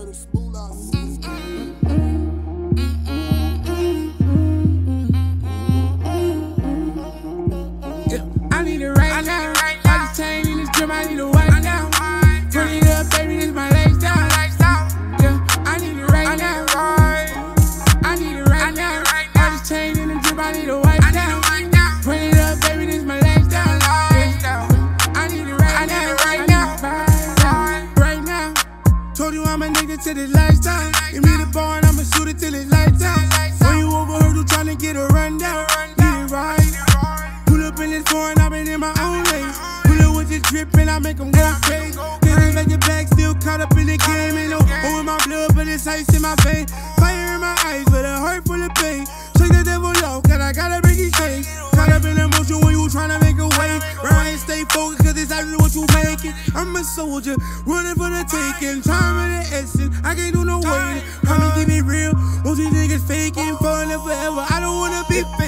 Turtle spool Yeah, I need it right now. I just chain in this gym, I need a white now. Turn it up, baby, this my lifestyle. Yeah, I need it right now. I need it right now. I just chain in the gym, I need a white Told you I'm addicted to this lifestyle. Give me the ball and I'ma shoot it till it's lights out. When you overheard you tryna get a rundown, need it right. Pull up in this foreign, I've been in my own lane. Pull up with this drip and I make them go crazy. Can't make it back, still caught up in the game. Ain't no hole in my blood, but it's ice in my vein. Fire in my eyes, but a heart full of pain. Shake the devil off, cause I gotta break his chain. Caught up in emotion when you tryna make a stay focused, cause it's actually what you making. I'm a soldier, running for the taking. Time of the essence, I can't do no waiting. Promise keep it real, most these niggas faking. Falling forever, I don't wanna be.